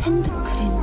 핸드크림.